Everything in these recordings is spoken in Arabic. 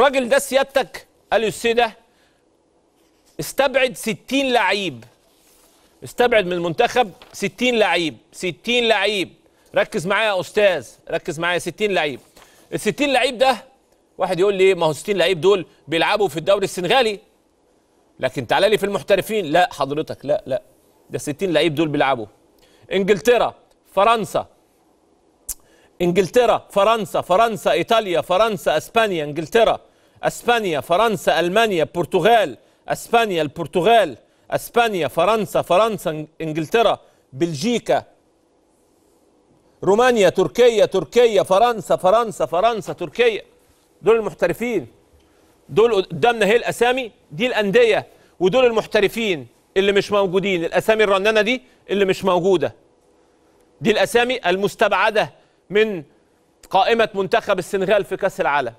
الراجل ده سيادتك؟ قال السيدة استبعد 60 لعيب. استبعد من المنتخب 60 لعيب 60 لعيب. ركز معايا يا أستاذ ركز معايا 60 لعيب. ال 60 لعيب ده واحد يقول لي ما هو 60 لعيب دول بيلعبوا في الدوري السنغالي. لكن تعالى لي في المحترفين. لا حضرتك لا لا. ده 60 لعيب دول بيلعبوا. إنجلترا فرنسا. إنجلترا فرنسا فرنسا إيطاليا فرنسا إسبانيا إنجلترا. أسبانيا فرنسا ألمانيا البرتغال أسبانيا البرتغال أسبانيا فرنسا فرنسا إنجلترا بلجيكا رومانيا تركيا تركيا فرنسا فرنسا فرنسا تركيا. دول المحترفين. دول قدامنا هي الأسامي دي الأندية ودول المحترفين اللي مش موجودين. الأسامي الرنانة دي اللي مش موجودة. دي الأسامي المستبعدة من قائمة منتخب السنغال في كأس العالم.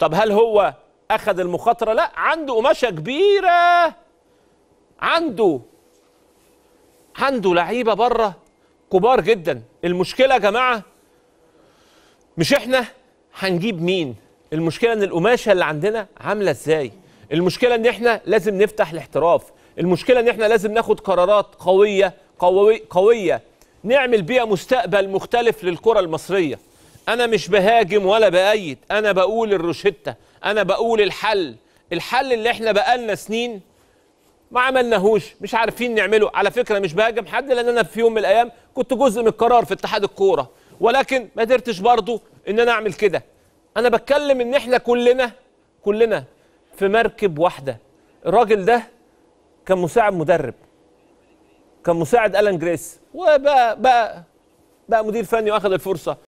طب هل هو أخذ المخاطرة؟ لا عنده قماشة كبيرة. عنده عنده لعيبة بره كبار جدا. المشكلة يا جماعة مش إحنا هنجيب مين؟ المشكلة إن القماشة اللي عندنا عاملة إزاي؟ المشكلة إن إحنا لازم نفتح الاحتراف. المشكلة إن إحنا لازم ناخد قرارات قوية قوي قوية. نعمل بيها مستقبل مختلف للكرة المصرية. أنا مش بهاجم ولا بأيد أنا بقول الروشتة أنا بقول الحل. الحل اللي إحنا بقالنا سنين ما عملناهوش مش عارفين نعمله. على فكرة مش بهاجم حد لأن أنا في يوم من الأيام كنت جزء من القرار في اتحاد الكورة. ولكن ما قدرتش برضه إن أنا أعمل كده. أنا بتكلم إن إحنا كلنا كلنا في مركب واحدة. الراجل ده كان مساعد مدرب. كان مساعد ألان جريس. وبقى بقى بقى مدير فني واخد الفرصة.